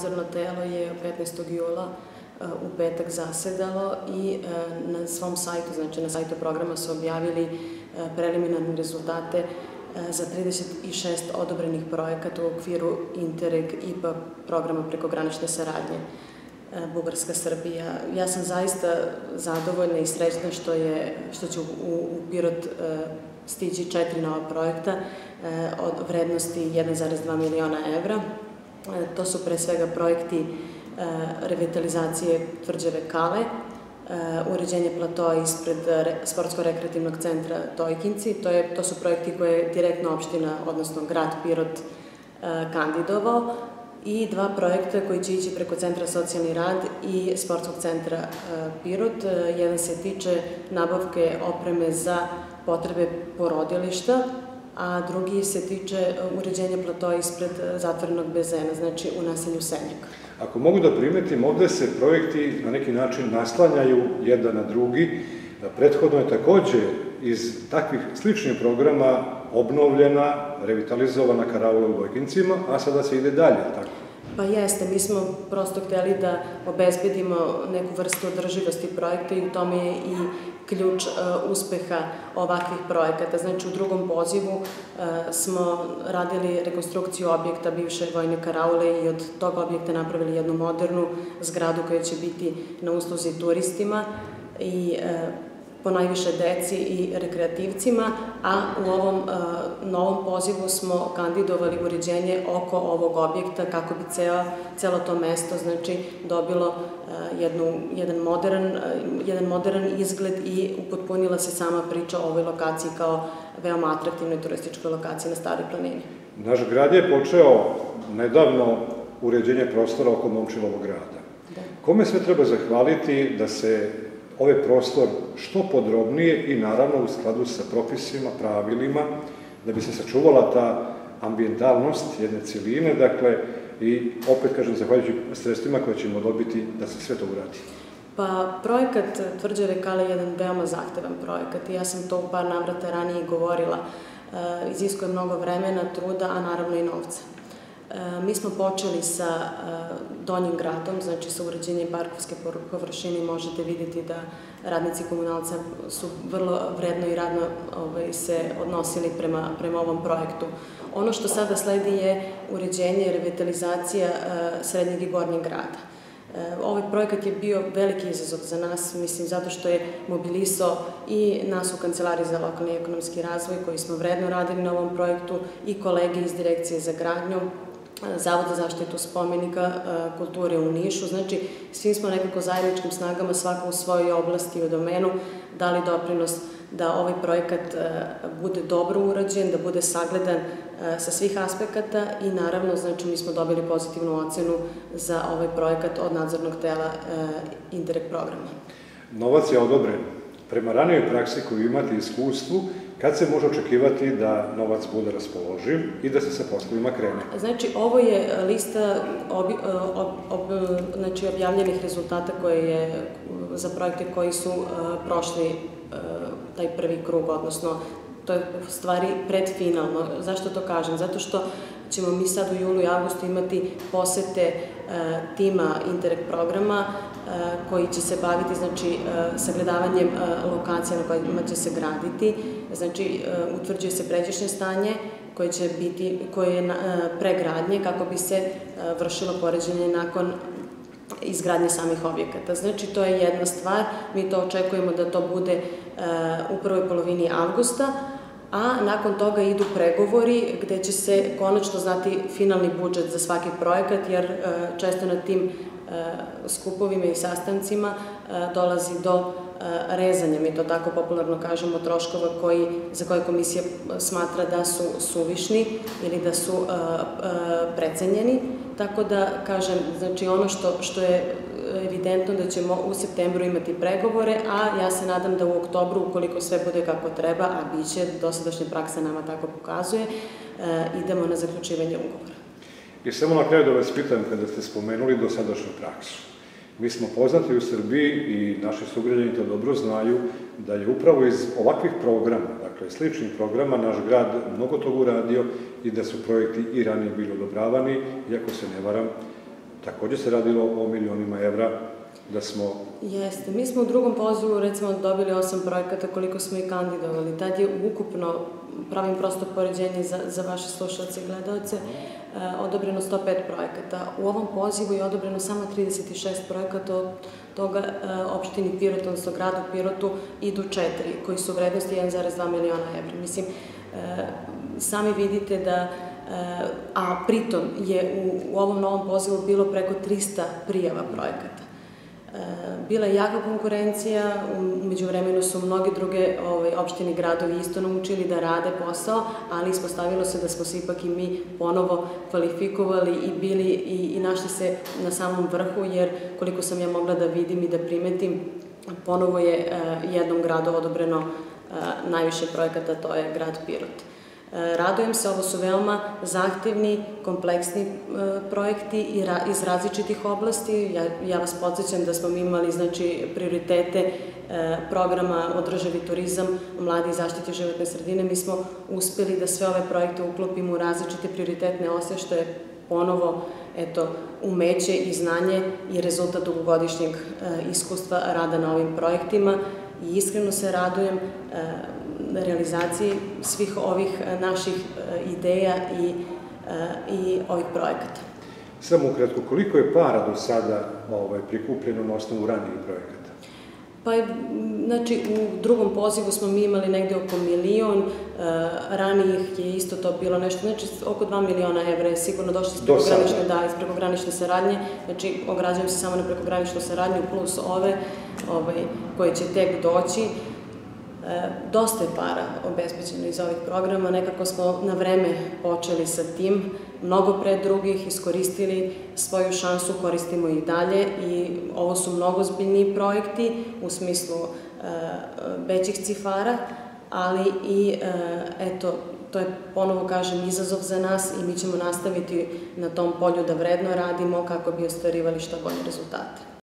nadzorno telo je 15. jula u petak zasedalo i na svom sajtu, znači na sajtu programa su objavili preliminarne rezultate za 36 odobrenih projekata u okviru Interreg IPA programa prekogranične saradnje Bugarska Srbija. Ja sam zaista zadovoljna i srećna što, je, što će u, u Pirot stići četiri nova projekta od vrednosti 1,2 miliona evra. To su pre svega projekti revitalizacije tvrđave Kale, uređenje platoa ispred sportsko-rekreativnog centra Tojkinci. To, je, to su projekti koje je direktno opština, odnosno grad Pirot, kandidovao i dva projekta koji će ići preko Centra socijalni rad i Sportskog centra Pirot. Jedan se tiče nabavke opreme za potrebe porodilišta, a drugi se tiče uređenja platoa ispred zatvorenog bezena, znači u naselju Senjak. Ako mogu da primetim, ovde se projekti na neki način naslanjaju jedan na drugi. Prethodno je takođe iz takvih sličnih programa obnovljena, revitalizovana karaula u Bojkincima, a sada se ide dalje, tako? Pa jeste, mi smo prosto hteli da obezbedimo neku vrstu održivosti projekta i u tome je i ključ uh, uspeha ovakvih projekata. Znači, u drugom pozivu uh, smo radili rekonstrukciju objekta bivše vojne karaule i od tog objekta napravili jednu modernu zgradu koja će biti na usluzi turistima i uh, po najviše deci i rekreativcima, a u ovom uh, novom pozivu smo kandidovali uređenje oko ovog objekta kako bi ceo, celo to mesto znači, dobilo uh, jednu, jedan, modern, uh, jedan modern izgled i upotpunila se sama priča o ovoj lokaciji kao veoma atraktivnoj turističkoj lokaciji na Staroj planini. Naš grad je počeo nedavno uređenje prostora oko Momčilovog grada. Da. Kome sve treba zahvaliti da se ovaj prostor što podrobnije i naravno u skladu sa propisima, pravilima, da bi se sačuvala ta ambientalnost jedne cijeline, dakle, i opet kažem, zahvaljujući sredstvima koje ćemo dobiti da se sve to uradi. Pa, projekat Tvrđave Kale je jedan veoma zahtevan projekat i ja sam to u par navrata ranije govorila. E, iziskuje mnogo vremena, truda, a naravno i novca. E, mi smo počeli sa e, Donjim gradom, znači sa uređenjem parkovske površine možete videti da radnici komunalca su vrlo vredno i radno ovaj, se odnosili prema, prema ovom projektu. Ono što sada sledi je uređenje i revitalizacija e, srednjeg i gornjeg grada. Ovaj projekat je bio veliki izazov za nas, mislim, zato što je mobilisao i nas u Kancelariji za lokalni ekonomski razvoj, koji smo vredno radili na ovom projektu, i kolege iz Direkcije za gradnju, Zavod za zaštitu spomenika e, kulture u Nišu. Znači, svi smo nekako zajedničkim snagama svako u svojoj oblasti i u domenu dali doprinos da ovaj projekat e, bude dobro urađen, da bude sagledan e, sa svih aspekata i naravno, znači, mi smo dobili pozitivnu ocenu za ovaj projekat od nadzornog tela Interreg programa. Novac je odobren. Prema ranijoj praksi koju imate iskustvu, Kad se može očekivati da novac bude raspoloživ i da se sa poslovima krene? Znači, ovo je lista obi, ob, ob, znači, objavljenih rezultata koje je za projekte koji su uh, prošli uh, taj prvi krug, odnosno to je stvari predfinalno. Zašto to kažem? Zato što ćemo mi sad u julu i avgustu imati posete e, tima Interreg programa e, koji će se baviti znači, e, sagledavanjem e, lokacija na kojima će se graditi. Znači, e, utvrđuje se pređešnje stanje koje će biti, koje je e, pregradnje kako bi se vršilo poređenje nakon izgradnje samih objekata. Znači, to je jedna stvar, mi to očekujemo da to bude u prvoj polovini avgusta, a nakon toga idu pregovori gde će se konačno znati finalni budžet za svaki projekat, jer e, često na tim e, skupovima i sastancima e, dolazi do rezanja, mi to tako popularno kažemo, troškova koji, za koje komisija smatra da su suvišni ili da su precenjeni. Tako da, kažem, znači ono što, što je evidentno da ćemo u septembru imati pregovore, a ja se nadam da u oktobru, ukoliko sve bude kako treba, a bit će, dosadašnja praksa nama tako pokazuje, e, idemo na zaključivanje ugovora. I samo na kraju da vas pitam, kada ste spomenuli dosadašnju praksu. Mi smo poznati u Srbiji i naši sugrađani to dobro znaju da je upravo iz ovakvih programa, dakle sličnih programa, naš grad mnogo toga uradio i da su projekti i ranije bili odobravani, iako se ne varam, takođe se radilo o milionima evra da smo... Jeste. Mi smo u drugom pozivu recimo dobili osam projekata koliko smo i kandidovali. Tad je ukupno, pravim prosto poređenje za, za vaše slušalce i gledalce, e, odobreno 105 projekata. U ovom pozivu je odobreno samo 36 projekata, od toga e, opštini Pirot, odnosno gradu Pirotu, idu četiri, koji su vrednosti 1,2 miliona evra. Mislim, e, sami vidite da a pritom je u, u ovom novom pozivu bilo preko 300 prijava projekata. Bila je jaka konkurencija, umeđu vremenu su mnogi druge ovaj, opštine i gradovi isto naučili da rade posao, ali ispostavilo se da smo se ipak i mi ponovo kvalifikovali i bili i, i našli se na samom vrhu, jer koliko sam ja mogla da vidim i da primetim, ponovo je uh, jednom gradu odobreno uh, najviše projekata, to je grad Pirot. Radujem se, ovo su veoma zahtevni, kompleksni e, projekti iz različitih oblasti. Ja, vas podsjećam da smo imali znači, prioritete e, programa Održavi turizam, mladi i zaštite životne sredine. Mi smo uspeli da sve ove projekte uklopimo u različite prioritetne ose, što je ponovo eto, umeće i znanje i rezultat dugogodišnjeg e, iskustva rada na ovim projektima i iskreno se radujem realizaciji svih ovih e, naših e, ideja i, e, i ovih projekata. Samo ukratko, koliko je para do sada ovaj, prikupljeno na osnovu ranijih projekata? Pa, znači, u drugom pozivu smo mi imali negde oko milion, ranijih je isto to bilo nešto, znači oko 2 miliona evra je sigurno došlo iz prekogranične, da, iz prekogranične saradnje, znači ograđujem se samo na prekograničnu saradnju plus ove ovaj, koje će tek doći. E, dosta je para obezbeđeno iz ovih programa, nekako smo na vreme počeli sa tim, mnogo pre drugih, iskoristili svoju šansu, koristimo i dalje i ovo su mnogo zbiljniji projekti u smislu e, većih cifara, ali i, e, eto, to je, ponovo kažem, izazov za nas i mi ćemo nastaviti na tom polju da vredno radimo kako bi ostvarivali što bolje rezultate.